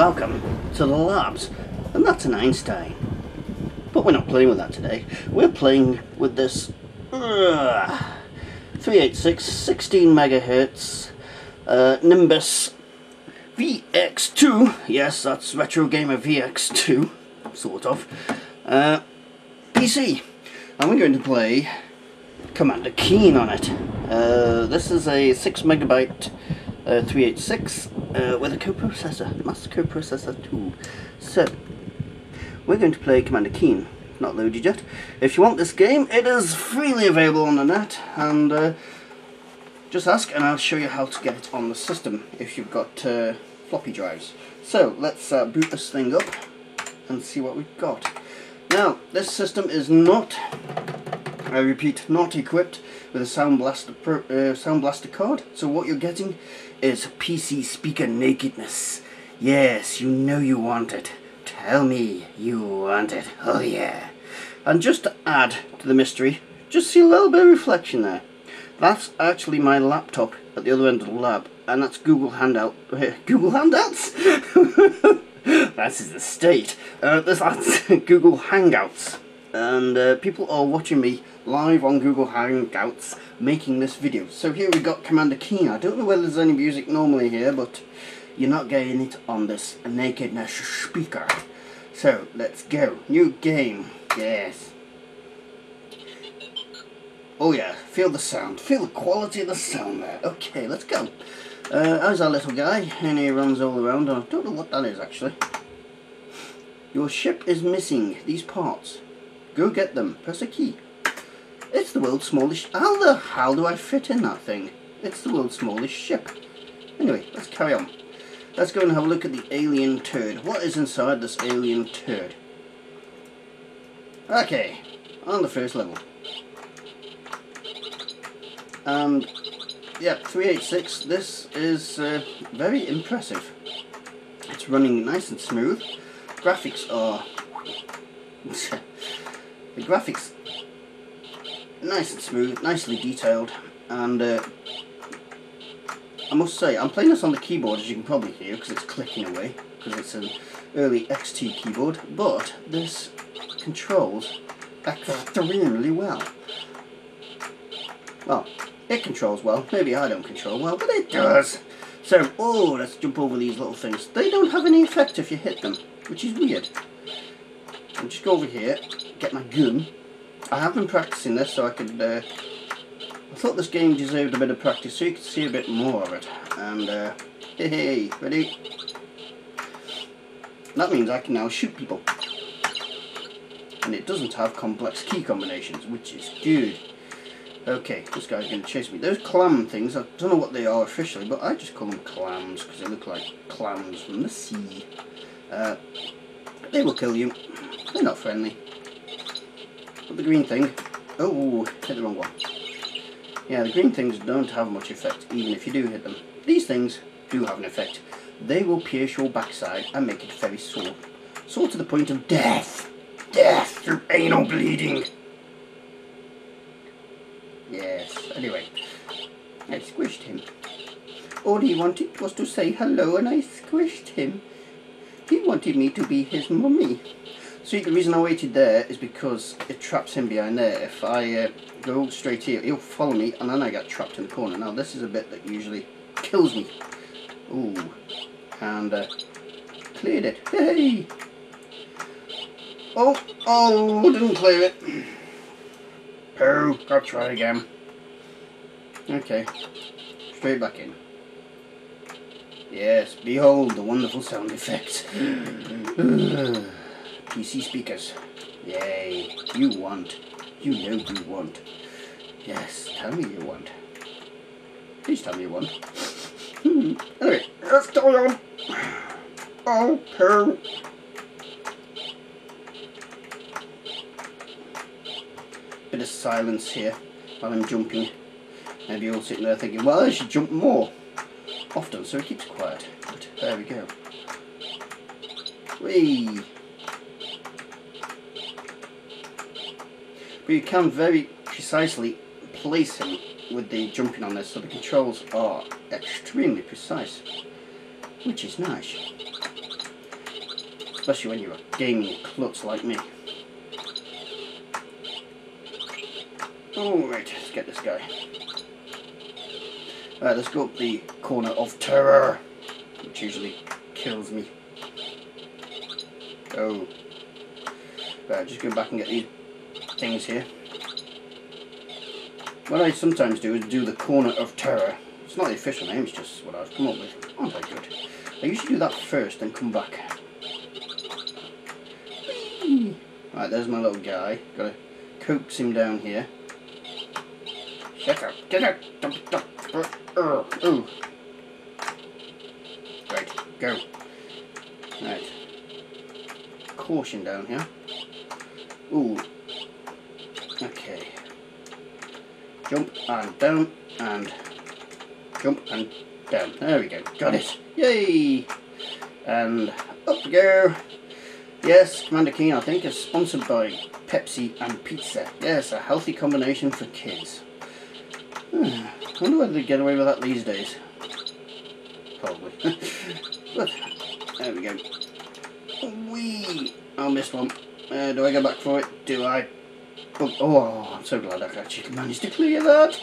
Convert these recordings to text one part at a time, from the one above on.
welcome to the labs. And that's an Einstein. But we're not playing with that today. We're playing with this uh, 386 16 megahertz uh, Nimbus VX2. Yes, that's Retro Gamer VX2, sort of. Uh, PC. And we're going to play Commander Keen on it. Uh, this is a 6 megabyte uh, 386 uh, with a coprocessor, master coprocessor 2. So, we're going to play Commander Keen, not loaded yet. If you want this game, it is freely available on the net, and uh, just ask and I'll show you how to get it on the system if you've got uh, floppy drives. So, let's uh, boot this thing up and see what we've got. Now, this system is not, I repeat, not equipped with a Sound Blaster, uh, Sound Blaster card, so what you're getting is PC speaker nakedness. Yes, you know you want it. Tell me you want it. Oh yeah. And just to add to the mystery, just see a little bit of reflection there. That's actually my laptop at the other end of the lab, and that's Google Handout. Google Handouts? that is the state. Uh, that's Google Hangouts. And uh, people are watching me live on Google Hangouts making this video. So here we got Commander Keen. I don't know whether there's any music normally here, but you're not getting it on this nakedness speaker. So let's go. New game. Yes. Oh yeah, feel the sound. Feel the quality of the sound there. Okay, let's go. Uh, how's our little guy? And he runs all around. I don't know what that is actually. Your ship is missing these parts. Go get them. Press a key. It's the world's smallest... How the hell do I fit in that thing? It's the world's smallest ship. Anyway, let's carry on. Let's go and have a look at the alien turd. What is inside this alien turd? Okay, on the first level. And, yeah, 386, this is uh, very impressive. It's running nice and smooth. Graphics are... the graphics nice and smooth, nicely detailed, and uh, I must say, I'm playing this on the keyboard as you can probably hear because it's clicking away because it's an early XT keyboard, but this controls extremely well. Well, it controls well, maybe I don't control well, but it does. So, oh, let's jump over these little things. They don't have any effect if you hit them, which is weird. I'll just go over here, get my gun, I have been practicing this so I could, uh, I thought this game deserved a bit of practice so you could see a bit more of it. And, uh, hey, hey, ready? That means I can now shoot people. And it doesn't have complex key combinations, which is good. Okay, this guy's going to chase me. Those clam things, I don't know what they are officially, but I just call them clams because they look like clams from the sea. Uh, they will kill you. They're not friendly. But the green thing, oh, hit the wrong one. Yeah, the green things don't have much effect, even if you do hit them. These things do have an effect. They will pierce your backside and make it very sore. Sore to the point of death. Death through anal bleeding. Yes, anyway. I squished him. All he wanted was to say hello and I squished him. He wanted me to be his mummy. See, the reason I waited there is because it traps him behind there. If I uh, go straight here, he'll follow me and then I get trapped in the corner. Now, this is a bit that usually kills me. Ooh. And uh, cleared it. Hey! Oh, oh, didn't clear it. Oh, gotta try again. Okay. Straight back in. Yes, behold the wonderful sound effect. PC speakers. Yay. You want. You know you want. Yes, tell me you want. Please tell me you want. Hmm. Anyway, let's go on. Poo. Bit of silence here while I'm jumping. Maybe you're all sitting there thinking, well, I should jump more often, so it keeps quiet. But there we go. Whee! You can very precisely place him with the jumping on this, so the controls are extremely precise, which is nice. Especially when you're a gaming klutz like me. Alright, let's get this guy. Alright, let's go up the corner of terror, which usually kills me. Oh. Right, just go back and get these things here. What I sometimes do is do the corner of terror. It's not the official name, it's just what I've come up with. Oh, very good. I usually do that first, then come back. Right, there's my little guy. Gotta coax him down here. Shut up, get out! Uh, uh, ooh. Right, go. Right. Caution down here. Ooh. Okay. Jump and down and jump and down. There we go. Got it. Yay! And up we go. Yes, Commander Keen, I think, is sponsored by Pepsi and pizza. Yes, a healthy combination for kids. I wonder whether they get away with that these days. Probably. but, there we go. Wee! I missed one. Uh, do I go back for it? Do I? Oh, I'm so glad I actually managed to clear that.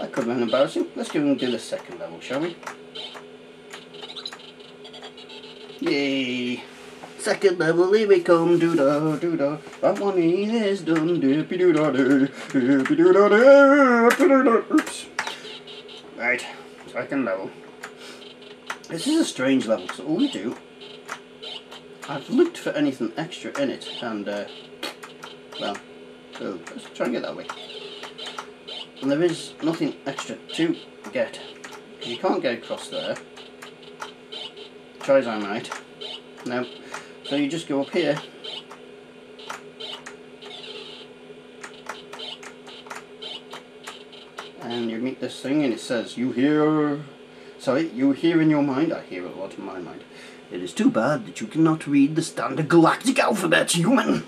That could have been embarrassing. Let's go and do the second level, shall we? Yay! Second level, here we come, doo da doo da. That one is done, dippy doo da doo, dippy doo da doo, Oops. Right, second level. This is a strange level, so all we do, I've looked for anything extra in it, and, uh, well, oh, let's try and get that way. And there is nothing extra to get, because you can't get across there. Try as I might. No. So you just go up here. And you meet this thing and it says, you hear... Sorry, you hear in your mind? I hear a lot in my mind. It is too bad that you cannot read the standard galactic alphabet, human!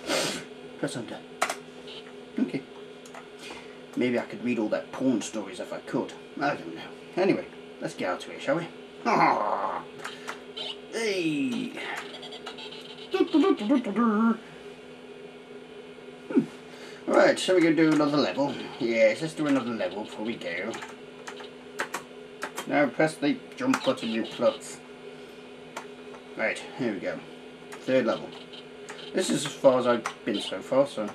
Press enter. Okay. Maybe I could read all that porn stories if I could. I don't know. Anyway, let's get out of here, shall we? Hey! Hmm. Right, so we can do another level. Yes, let's do another level before we go. Now press the jump button, you klutz. Right, here we go. Third level. This is as far as I've been so far, so...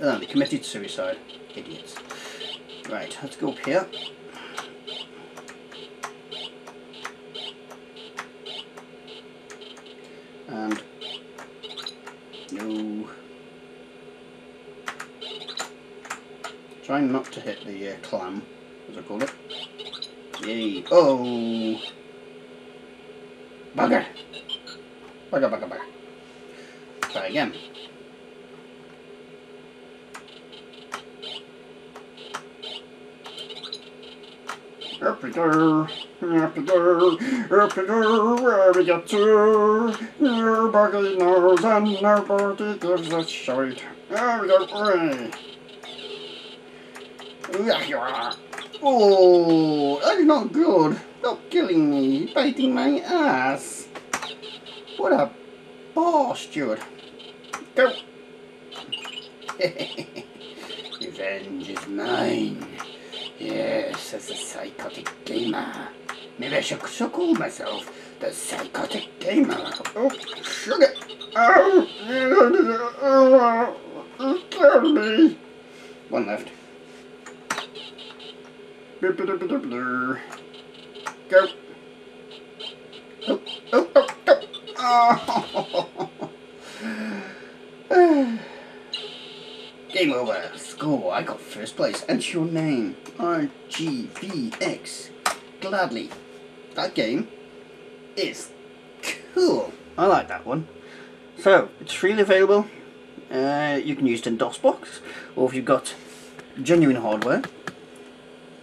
Oh, they committed suicide. Idiots. Right, let's go up here. And no. Trying not to hit the uh, clam, as I call it. Yay. Oh! Bugger! Bugger, bugger, bugger. Try again. Up we go, up we go, up we go, where we get to. Nobody knows and nobody gives a shite. There we go, hooray. Yeah, you are. Oh, that's not good. Stop killing me, biting my ass. What a bastard. Go. Revenge is mine. Yes, as a psychotic gamer. Maybe I should so call myself the psychotic gamer. Oh, sugar. Oh, kill me. One left. Go. Oh, oh, oh, oh. oh. Game over. Score. I got first place. Enter your name. RGVX. Gladly. That game is cool. I like that one. So, it's freely available. Uh, you can use it in DOSBox, or if you've got genuine hardware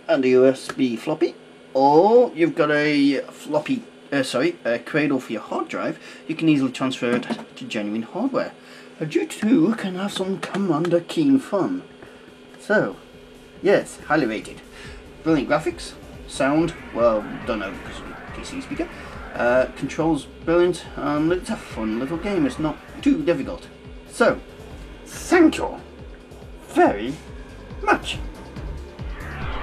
and a USB floppy, or you've got a floppy, uh, sorry, a cradle for your hard drive, you can easily transfer it to genuine hardware. You too can have some Commander Keen fun. So, yes, highly rated. Brilliant graphics, sound, well, don't know because PC speaker, Uh, controls brilliant, and it's a fun little game. It's not too difficult. So, thank you very much.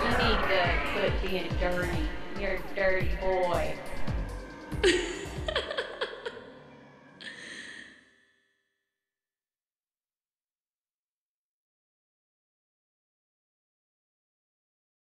You need to quit being dirty. You're a dirty boy.